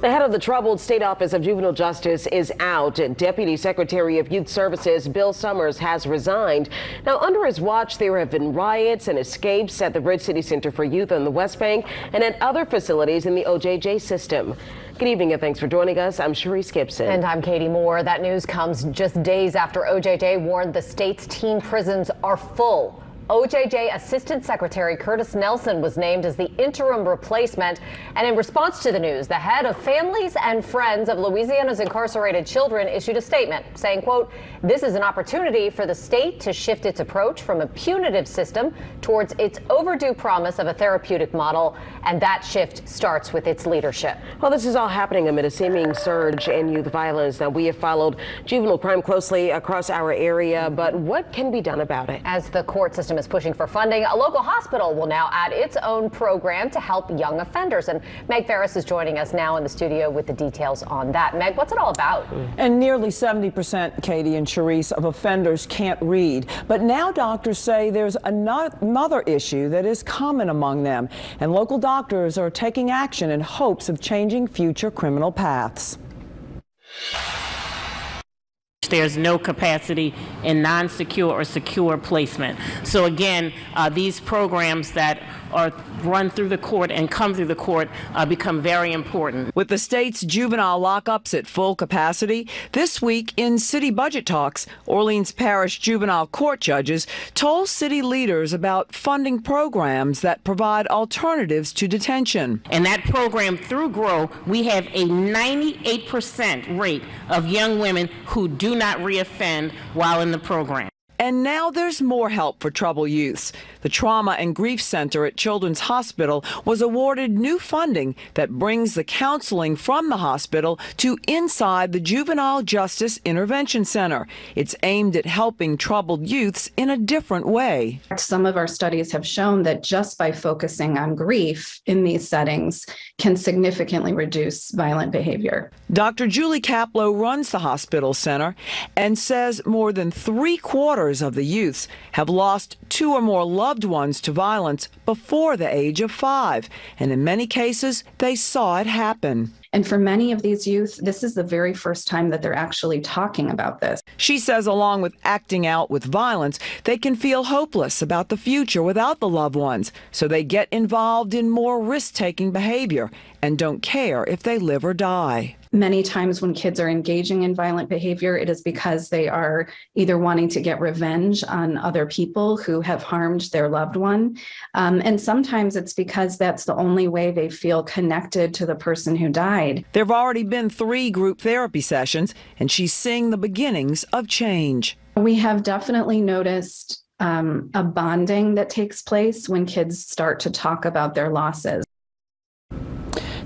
The head of the troubled State Office of Juvenile Justice is out. Deputy Secretary of Youth Services Bill Sommers has resigned. Now, under his watch, there have been riots and escapes at the Bridge City Center for Youth on the West Bank and at other facilities in the OJJ system. Good evening and thanks for joining us. I'm Charisse Gibson. And I'm Katie Moore. That news comes just days after OJJ warned the state's teen prisons are full. OJJ Assistant Secretary Curtis Nelson was named as the interim replacement. And in response to the news, the head of Families and Friends of Louisiana's incarcerated children issued a statement saying, quote, this is an opportunity for the state to shift its approach from a punitive system towards its overdue promise of a therapeutic model. And that shift starts with its leadership. Well, this is all happening amid a seeming surge in youth violence. Now, we have followed juvenile crime closely across our area, but what can be done about it? As the court system is pushing for funding. A local hospital will now add its own program to help young offenders. And Meg Farris is joining us now in the studio with the details on that. Meg, what's it all about? And nearly 70%, Katie and Charisse, of offenders can't read. But now doctors say there's another issue that is common among them. And local doctors are taking action in hopes of changing future criminal paths. There's no capacity in non-secure or secure placement. So again, uh, these programs that are run through the court and come through the court uh, become very important. With the state's juvenile lockups at full capacity, this week in city budget talks, Orleans Parish juvenile court judges told city leaders about funding programs that provide alternatives to detention. And that program through GROW, we have a 98% rate of young women who do not reoffend while in the program. And now there's more help for troubled youths. The Trauma and Grief Center at Children's Hospital was awarded new funding that brings the counseling from the hospital to inside the Juvenile Justice Intervention Center. It's aimed at helping troubled youths in a different way. Some of our studies have shown that just by focusing on grief in these settings can significantly reduce violent behavior. Dr. Julie Kaplow runs the hospital center and says more than three quarters of the youths have lost two or more loved ones to violence before the age of five, and in many cases, they saw it happen. And for many of these youth, this is the very first time that they're actually talking about this. She says, along with acting out with violence, they can feel hopeless about the future without the loved ones. So they get involved in more risk taking behavior and don't care if they live or die. Many times when kids are engaging in violent behavior, it is because they are either wanting to get revenge on other people who have harmed their loved one. Um, and sometimes it's because that's the only way they feel connected to the person who died. There have already been three group therapy sessions, and she's seeing the beginnings of change. We have definitely noticed um, a bonding that takes place when kids start to talk about their losses.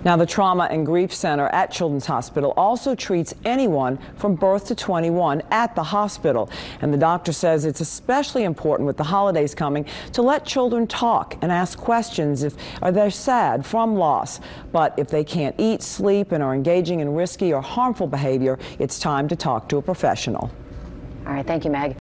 Now, the Trauma and Grief Center at Children's Hospital also treats anyone from birth to 21 at the hospital. And the doctor says it's especially important with the holidays coming to let children talk and ask questions if are they sad from loss. But if they can't eat, sleep, and are engaging in risky or harmful behavior, it's time to talk to a professional. All right, thank you, Meg.